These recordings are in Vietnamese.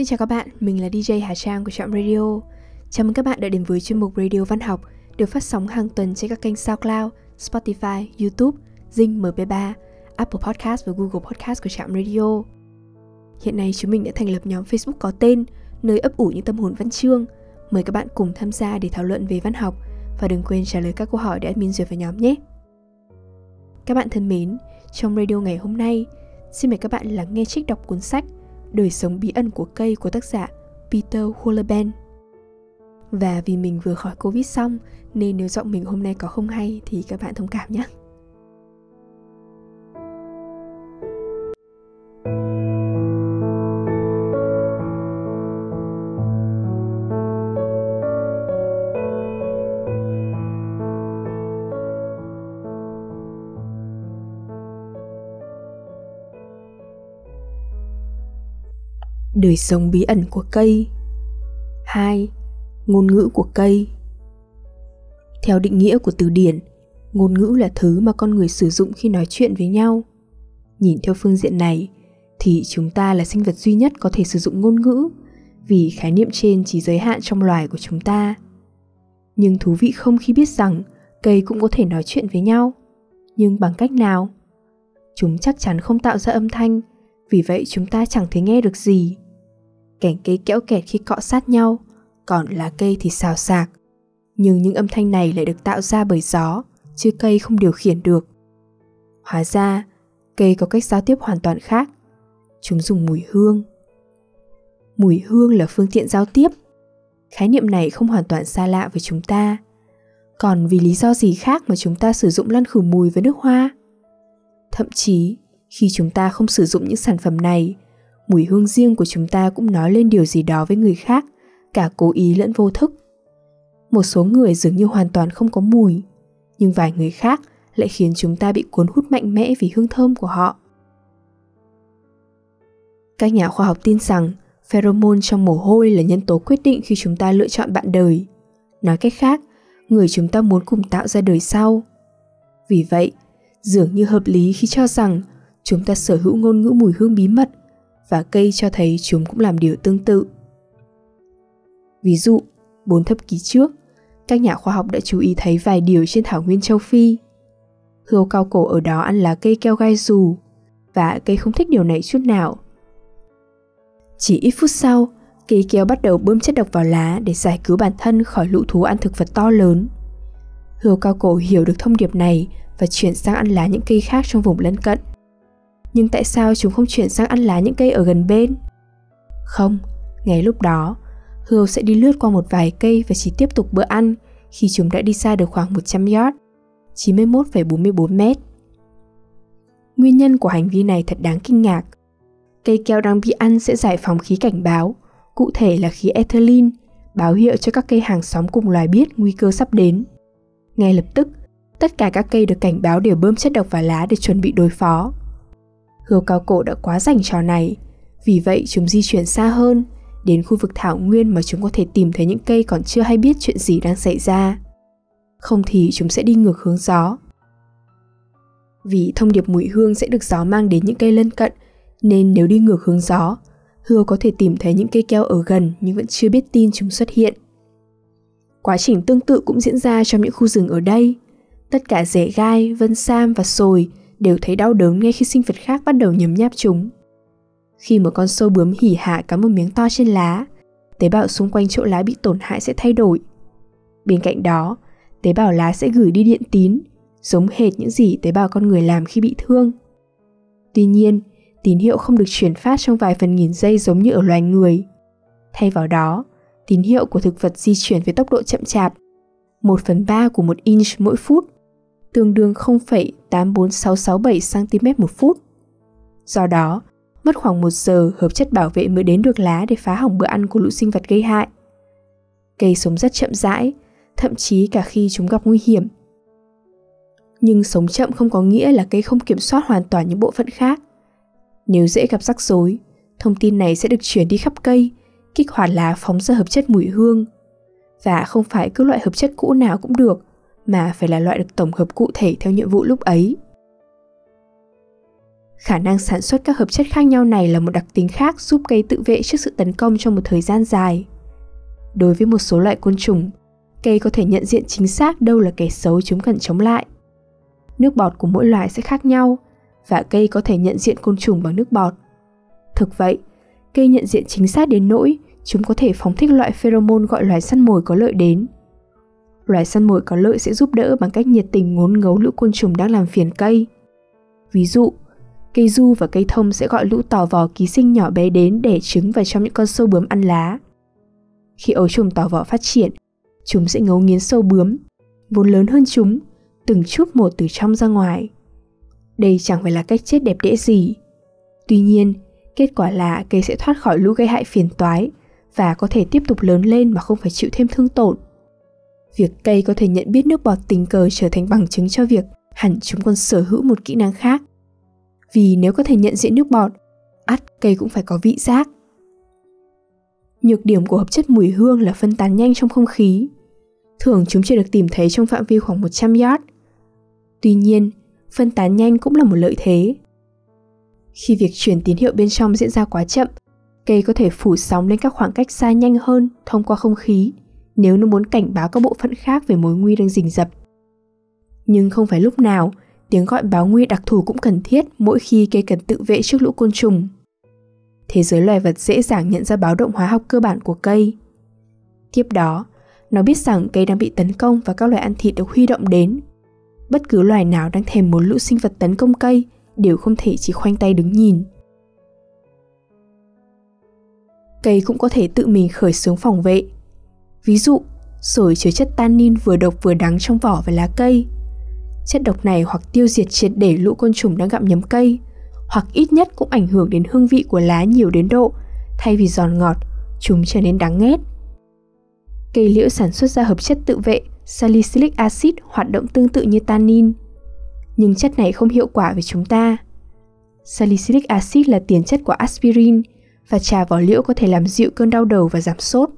Xin chào các bạn, mình là DJ Hà Trang của Trạm Radio. Chào mừng các bạn đã đến với chuyên mục Radio Văn học được phát sóng hàng tuần trên các kênh SoundCloud, Spotify, YouTube, Zing MP3, Apple Podcast và Google Podcast của Trạm Radio. Hiện nay chúng mình đã thành lập nhóm Facebook có tên nơi ấp ủ những tâm hồn văn chương. Mời các bạn cùng tham gia để thảo luận về văn học và đừng quên trả lời các câu hỏi để admin duyệt vào nhóm nhé. Các bạn thân mến, trong radio ngày hôm nay, xin mời các bạn lắng nghe trích đọc cuốn sách Đời sống bí ẩn của cây của tác giả Peter Houellebecq. Và vì mình vừa khỏi Covid xong, nên nếu giọng mình hôm nay có không hay thì các bạn thông cảm nhé. Đời sống bí ẩn của cây 2. Ngôn ngữ của cây Theo định nghĩa của từ điển, ngôn ngữ là thứ mà con người sử dụng khi nói chuyện với nhau. Nhìn theo phương diện này, thì chúng ta là sinh vật duy nhất có thể sử dụng ngôn ngữ vì khái niệm trên chỉ giới hạn trong loài của chúng ta. Nhưng thú vị không khi biết rằng cây cũng có thể nói chuyện với nhau. Nhưng bằng cách nào? Chúng chắc chắn không tạo ra âm thanh, vì vậy chúng ta chẳng thể nghe được gì cành cây kéo kẹt khi cọ sát nhau, còn lá cây thì xào xạc. Nhưng những âm thanh này lại được tạo ra bởi gió, chứ cây không điều khiển được. Hóa ra, cây có cách giao tiếp hoàn toàn khác. Chúng dùng mùi hương. Mùi hương là phương tiện giao tiếp. Khái niệm này không hoàn toàn xa lạ với chúng ta. Còn vì lý do gì khác mà chúng ta sử dụng lăn khử mùi với nước hoa? Thậm chí, khi chúng ta không sử dụng những sản phẩm này mùi hương riêng của chúng ta cũng nói lên điều gì đó với người khác, cả cố ý lẫn vô thức. Một số người dường như hoàn toàn không có mùi, nhưng vài người khác lại khiến chúng ta bị cuốn hút mạnh mẽ vì hương thơm của họ. Các nhà khoa học tin rằng, pheromone trong mồ hôi là nhân tố quyết định khi chúng ta lựa chọn bạn đời. Nói cách khác, người chúng ta muốn cùng tạo ra đời sau. Vì vậy, dường như hợp lý khi cho rằng chúng ta sở hữu ngôn ngữ mùi hương bí mật và cây cho thấy chúng cũng làm điều tương tự. Ví dụ, bốn thập kỷ trước, các nhà khoa học đã chú ý thấy vài điều trên thảo nguyên châu Phi. Hươu cao cổ ở đó ăn lá cây keo gai dù, và cây không thích điều này chút nào. Chỉ ít phút sau, cây keo bắt đầu bơm chất độc vào lá để giải cứu bản thân khỏi lũ thú ăn thực vật to lớn. Hươu cao cổ hiểu được thông điệp này và chuyển sang ăn lá những cây khác trong vùng lân cận nhưng tại sao chúng không chuyển sang ăn lá những cây ở gần bên? Không, ngay lúc đó, Hươu sẽ đi lướt qua một vài cây và chỉ tiếp tục bữa ăn khi chúng đã đi xa được khoảng 100 yard, 91,44 mét. Nguyên nhân của hành vi này thật đáng kinh ngạc. Cây keo đang bị ăn sẽ giải phóng khí cảnh báo, cụ thể là khí ethylene, báo hiệu cho các cây hàng xóm cùng loài biết nguy cơ sắp đến. Ngay lập tức, tất cả các cây được cảnh báo đều bơm chất độc vào lá để chuẩn bị đối phó. Hươu cao cổ đã quá rảnh trò này, vì vậy chúng di chuyển xa hơn, đến khu vực thảo nguyên mà chúng có thể tìm thấy những cây còn chưa hay biết chuyện gì đang xảy ra. Không thì chúng sẽ đi ngược hướng gió. Vì thông điệp mùi hương sẽ được gió mang đến những cây lân cận, nên nếu đi ngược hướng gió, hươu có thể tìm thấy những cây keo ở gần nhưng vẫn chưa biết tin chúng xuất hiện. Quá trình tương tự cũng diễn ra trong những khu rừng ở đây. Tất cả rễ gai, vân sam và sồi đều thấy đau đớn ngay khi sinh vật khác bắt đầu nhấm nháp chúng. Khi một con sâu bướm hỉ hạ cắn một miếng to trên lá, tế bào xung quanh chỗ lá bị tổn hại sẽ thay đổi. Bên cạnh đó, tế bào lá sẽ gửi đi điện tín, giống hệt những gì tế bào con người làm khi bị thương. Tuy nhiên, tín hiệu không được truyền phát trong vài phần nghìn giây giống như ở loài người. Thay vào đó, tín hiệu của thực vật di chuyển với tốc độ chậm chạp, 1 phần 3 của một inch mỗi phút tương đương 0,84667 cm một phút. Do đó, mất khoảng một giờ hợp chất bảo vệ mới đến được lá để phá hỏng bữa ăn của lũ sinh vật gây hại. Cây sống rất chậm rãi, thậm chí cả khi chúng gặp nguy hiểm. Nhưng sống chậm không có nghĩa là cây không kiểm soát hoàn toàn những bộ phận khác. Nếu dễ gặp rắc rối, thông tin này sẽ được chuyển đi khắp cây, kích hoạt lá phóng ra hợp chất mùi hương. Và không phải cứ loại hợp chất cũ nào cũng được, mà phải là loại được tổng hợp cụ thể theo nhiệm vụ lúc ấy. Khả năng sản xuất các hợp chất khác nhau này là một đặc tính khác giúp cây tự vệ trước sự tấn công trong một thời gian dài. Đối với một số loại côn trùng, cây có thể nhận diện chính xác đâu là kẻ xấu chúng cần chống lại. Nước bọt của mỗi loài sẽ khác nhau và cây có thể nhận diện côn trùng bằng nước bọt. Thực vậy, cây nhận diện chính xác đến nỗi chúng có thể phóng thích loại pheromone gọi loài săn mồi có lợi đến. Loài săn mồi có lợi sẽ giúp đỡ bằng cách nhiệt tình ngốn ngấu lũ côn trùng đang làm phiền cây. Ví dụ, cây du và cây thông sẽ gọi lũ tò vò ký sinh nhỏ bé đến để trứng vào trong những con sâu bướm ăn lá. Khi ấu trùng tò vò phát triển, chúng sẽ ngấu nghiến sâu bướm, vốn lớn hơn chúng, từng chút một từ trong ra ngoài. Đây chẳng phải là cách chết đẹp đẽ gì. Tuy nhiên, kết quả là cây sẽ thoát khỏi lũ gây hại phiền toái và có thể tiếp tục lớn lên mà không phải chịu thêm thương tổn. Việc cây có thể nhận biết nước bọt tình cờ trở thành bằng chứng cho việc hẳn chúng còn sở hữu một kỹ năng khác. Vì nếu có thể nhận diện nước bọt, ắt cây cũng phải có vị giác. Nhược điểm của hợp chất mùi hương là phân tán nhanh trong không khí. Thường chúng chỉ được tìm thấy trong phạm vi khoảng 100 yard. Tuy nhiên, phân tán nhanh cũng là một lợi thế. Khi việc truyền tín hiệu bên trong diễn ra quá chậm, cây có thể phủ sóng lên các khoảng cách xa nhanh hơn thông qua không khí nếu nó muốn cảnh báo các bộ phận khác về mối nguy đang rình rập. Nhưng không phải lúc nào tiếng gọi báo nguy đặc thù cũng cần thiết mỗi khi cây cần tự vệ trước lũ côn trùng. Thế giới loài vật dễ dàng nhận ra báo động hóa học cơ bản của cây. Tiếp đó, nó biết rằng cây đang bị tấn công và các loài ăn thịt được huy động đến. Bất cứ loài nào đang thèm một lũ sinh vật tấn công cây đều không thể chỉ khoanh tay đứng nhìn. Cây cũng có thể tự mình khởi xướng phòng vệ. Ví dụ, sồi chứa chất tannin vừa độc vừa đắng trong vỏ và lá cây. Chất độc này hoặc tiêu diệt triệt để lũ côn trùng đang gặm nhấm cây, hoặc ít nhất cũng ảnh hưởng đến hương vị của lá nhiều đến độ, thay vì giòn ngọt, chúng trở nên đắng ghét. Cây liễu sản xuất ra hợp chất tự vệ salicylic acid hoạt động tương tự như tannin, nhưng chất này không hiệu quả với chúng ta. Salicylic acid là tiền chất của aspirin và trà vỏ liễu có thể làm dịu cơn đau đầu và giảm sốt.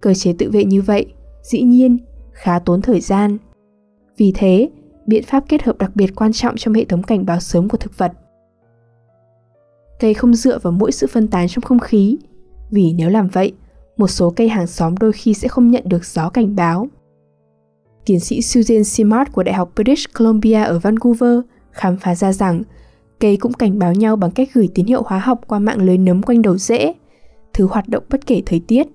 Cơ chế tự vệ như vậy, dĩ nhiên, khá tốn thời gian. Vì thế, biện pháp kết hợp đặc biệt quan trọng trong hệ thống cảnh báo sớm của thực vật. Cây không dựa vào mỗi sự phân tán trong không khí, vì nếu làm vậy, một số cây hàng xóm đôi khi sẽ không nhận được gió cảnh báo. Tiến sĩ Susan Simard của Đại học British Columbia ở Vancouver khám phá ra rằng cây cũng cảnh báo nhau bằng cách gửi tín hiệu hóa học qua mạng lưới nấm quanh đầu rễ, thứ hoạt động bất kể thời tiết.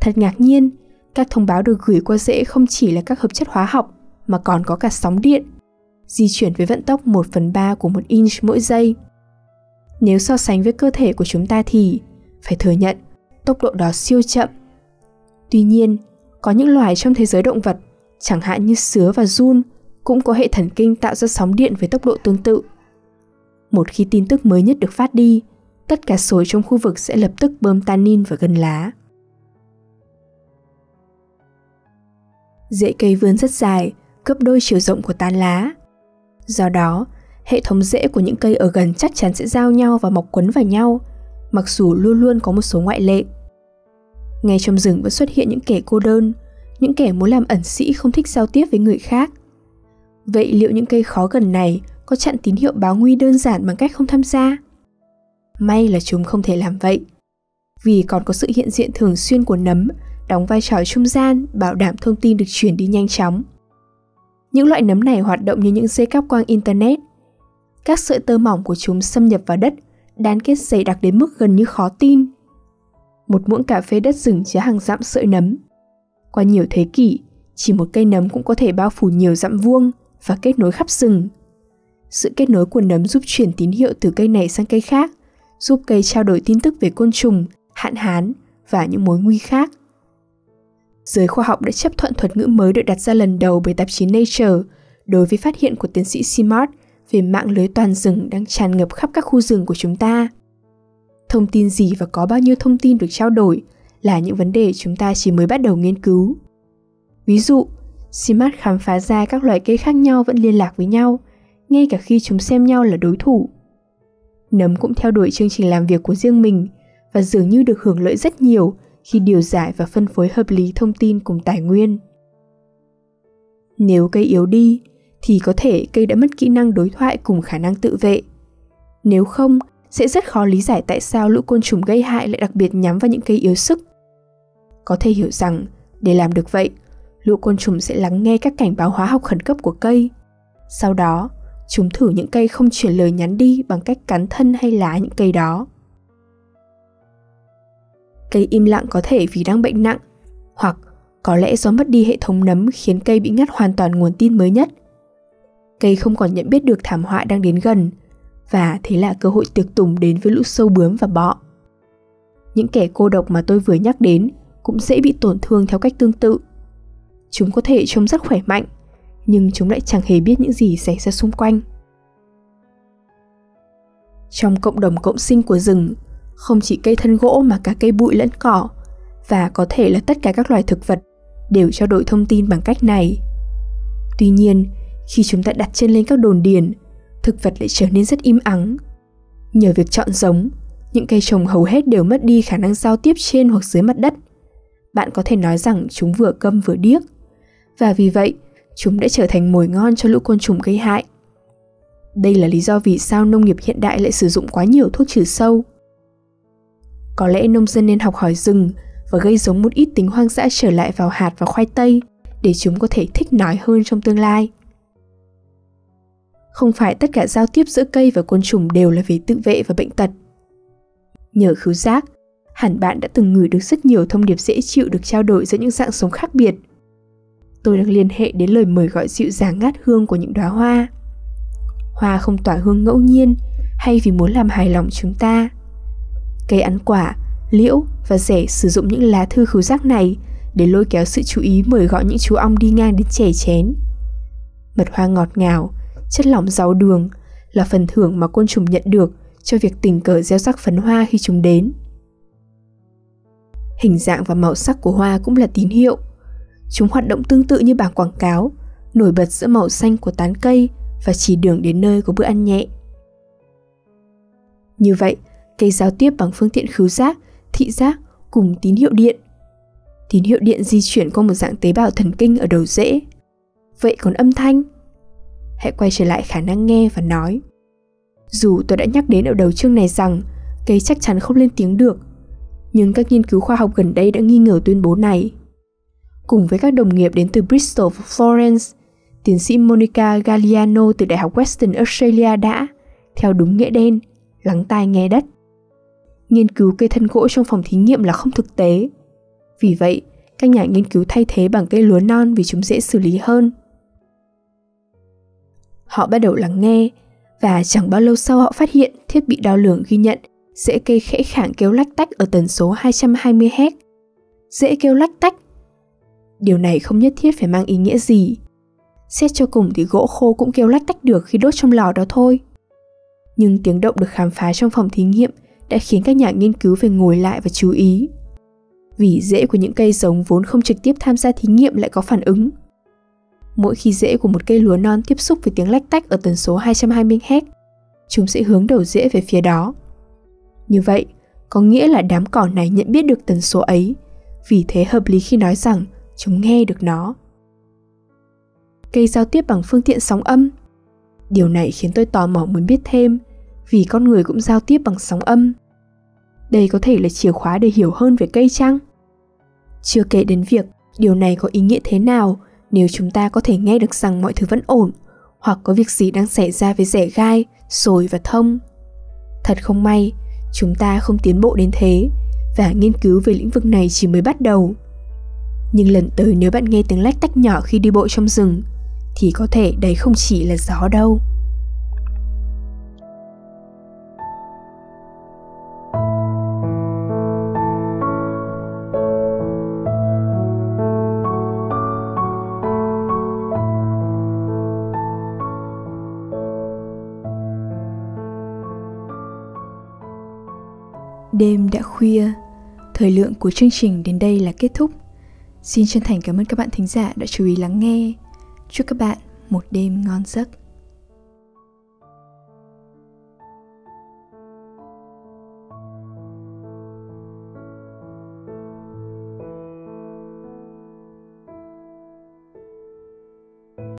Thật ngạc nhiên, các thông báo được gửi qua rễ không chỉ là các hợp chất hóa học mà còn có cả sóng điện, di chuyển với vận tốc 1 phần 3 của một inch mỗi giây. Nếu so sánh với cơ thể của chúng ta thì, phải thừa nhận, tốc độ đó siêu chậm. Tuy nhiên, có những loài trong thế giới động vật, chẳng hạn như sứa và giun, cũng có hệ thần kinh tạo ra sóng điện với tốc độ tương tự. Một khi tin tức mới nhất được phát đi, tất cả sồi trong khu vực sẽ lập tức bơm tannin vào gần lá. Rễ cây vươn rất dài, gấp đôi chiều rộng của tán lá. Do đó, hệ thống rễ của những cây ở gần chắc chắn sẽ giao nhau và mọc quấn vào nhau, mặc dù luôn luôn có một số ngoại lệ. Ngay trong rừng vẫn xuất hiện những kẻ cô đơn, những kẻ muốn làm ẩn sĩ không thích giao tiếp với người khác. Vậy liệu những cây khó gần này có chặn tín hiệu báo nguy đơn giản bằng cách không tham gia? May là chúng không thể làm vậy. Vì còn có sự hiện diện thường xuyên của nấm đóng vai trò trung gian bảo đảm thông tin được chuyển đi nhanh chóng. Những loại nấm này hoạt động như những dây cáp quang Internet. Các sợi tơ mỏng của chúng xâm nhập vào đất, đan kết dày đặc đến mức gần như khó tin. Một muỗng cà phê đất rừng chứa hàng dặm sợi nấm. Qua nhiều thế kỷ, chỉ một cây nấm cũng có thể bao phủ nhiều dặm vuông và kết nối khắp rừng. Sự kết nối của nấm giúp chuyển tín hiệu từ cây này sang cây khác, giúp cây trao đổi tin tức về côn trùng, hạn hán và những mối nguy khác. Giới khoa học đã chấp thuận thuật ngữ mới được đặt ra lần đầu bởi tạp chí Nature đối với phát hiện của tiến sĩ Simard về mạng lưới toàn rừng đang tràn ngập khắp các khu rừng của chúng ta. Thông tin gì và có bao nhiêu thông tin được trao đổi là những vấn đề chúng ta chỉ mới bắt đầu nghiên cứu. Ví dụ, Simard khám phá ra các loại cây khác nhau vẫn liên lạc với nhau, ngay cả khi chúng xem nhau là đối thủ. Nấm cũng theo đuổi chương trình làm việc của riêng mình và dường như được hưởng lợi rất nhiều khi điều giải và phân phối hợp lý thông tin cùng tài nguyên. Nếu cây yếu đi, thì có thể cây đã mất kỹ năng đối thoại cùng khả năng tự vệ. Nếu không, sẽ rất khó lý giải tại sao lũ côn trùng gây hại lại đặc biệt nhắm vào những cây yếu sức. Có thể hiểu rằng, để làm được vậy, lũ côn trùng sẽ lắng nghe các cảnh báo hóa học khẩn cấp của cây. Sau đó, chúng thử những cây không chuyển lời nhắn đi bằng cách cắn thân hay lá những cây đó. Cây im lặng có thể vì đang bệnh nặng, hoặc có lẽ do mất đi hệ thống nấm khiến cây bị ngắt hoàn toàn nguồn tin mới nhất. Cây không còn nhận biết được thảm họa đang đến gần, và thế là cơ hội tiệc tùng đến với lũ sâu bướm và bọ. Những kẻ cô độc mà tôi vừa nhắc đến cũng dễ bị tổn thương theo cách tương tự. Chúng có thể trông rất khỏe mạnh, nhưng chúng lại chẳng hề biết những gì xảy ra xung quanh. Trong cộng đồng cộng sinh của rừng, không chỉ cây thân gỗ mà cả cây bụi lẫn cỏ, và có thể là tất cả các loài thực vật đều trao đổi thông tin bằng cách này. Tuy nhiên, khi chúng ta đặt chân lên các đồn điền, thực vật lại trở nên rất im ắng. Nhờ việc chọn giống, những cây trồng hầu hết đều mất đi khả năng giao tiếp trên hoặc dưới mặt đất. Bạn có thể nói rằng chúng vừa câm vừa điếc. Và vì vậy, chúng đã trở thành mồi ngon cho lũ côn trùng gây hại. Đây là lý do vì sao nông nghiệp hiện đại lại sử dụng quá nhiều thuốc trừ sâu. Có lẽ nông dân nên học hỏi rừng và gây giống một ít tính hoang dã trở lại vào hạt và khoai tây để chúng có thể thích nói hơn trong tương lai. Không phải tất cả giao tiếp giữa cây và côn trùng đều là về tự vệ và bệnh tật. Nhờ khứu giác, hẳn bạn đã từng ngửi được rất nhiều thông điệp dễ chịu được trao đổi giữa những dạng sống khác biệt. Tôi đang liên hệ đến lời mời gọi dịu dàng ngát hương của những đóa hoa. Hoa không tỏa hương ngẫu nhiên hay vì muốn làm hài lòng chúng ta. Cây ăn quả, liễu và rẻ sử dụng những lá thư khứu giác này để lôi kéo sự chú ý mời gọi những chú ong đi ngang đến chè chén. Mật hoa ngọt ngào, chất lỏng giàu đường là phần thưởng mà côn trùng nhận được cho việc tình cờ gieo rắc phấn hoa khi chúng đến. Hình dạng và màu sắc của hoa cũng là tín hiệu. Chúng hoạt động tương tự như bảng quảng cáo, nổi bật giữa màu xanh của tán cây và chỉ đường đến nơi của bữa ăn nhẹ. Như vậy, cây giao tiếp bằng phương tiện khứu giác, thị giác cùng tín hiệu điện. Tín hiệu điện di chuyển qua một dạng tế bào thần kinh ở đầu rễ. Vậy còn âm thanh? Hãy quay trở lại khả năng nghe và nói. Dù tôi đã nhắc đến ở đầu chương này rằng cây chắc chắn không lên tiếng được, nhưng các nghiên cứu khoa học gần đây đã nghi ngờ tuyên bố này. Cùng với các đồng nghiệp đến từ Bristol và Florence, tiến sĩ Monica Galliano từ Đại học Western Australia đã, theo đúng nghĩa đen, lắng tai nghe đất. Nghiên cứu cây thân gỗ trong phòng thí nghiệm là không thực tế. Vì vậy, các nhà nghiên cứu thay thế bằng cây lúa non vì chúng dễ xử lý hơn. Họ bắt đầu lắng nghe và chẳng bao lâu sau họ phát hiện thiết bị đo lường ghi nhận rễ cây khẽ khàng kêu lách tách ở tần số 220 Hz. Rễ kêu lách tách. Điều này không nhất thiết phải mang ý nghĩa gì. Xét cho cùng thì gỗ khô cũng kêu lách tách được khi đốt trong lò đó thôi. Nhưng tiếng động được khám phá trong phòng thí nghiệm đã khiến các nhà nghiên cứu phải ngồi lại và chú ý. Vì rễ của những cây giống vốn không trực tiếp tham gia thí nghiệm lại có phản ứng. Mỗi khi rễ của một cây lúa non tiếp xúc với tiếng lách tách ở tần số 220 Hz, chúng sẽ hướng đầu rễ về phía đó. Như vậy, có nghĩa là đám cỏ này nhận biết được tần số ấy, vì thế hợp lý khi nói rằng chúng nghe được nó. Cây giao tiếp bằng phương tiện sóng âm. Điều này khiến tôi tò mò muốn biết thêm, vì con người cũng giao tiếp bằng sóng âm. Đây có thể là chìa khóa để hiểu hơn về cây chăng? Chưa kể đến việc điều này có ý nghĩa thế nào nếu chúng ta có thể nghe được rằng mọi thứ vẫn ổn hoặc có việc gì đang xảy ra với rẻ gai, sồi và thông. Thật không may, chúng ta không tiến bộ đến thế và nghiên cứu về lĩnh vực này chỉ mới bắt đầu. Nhưng lần tới nếu bạn nghe tiếng lách tách nhỏ khi đi bộ trong rừng thì có thể đấy không chỉ là gió đâu. Đêm đã khuya, thời lượng của chương trình đến đây là kết thúc. Xin chân thành cảm ơn các bạn thính giả đã chú ý lắng nghe. Chúc các bạn một đêm ngon giấc.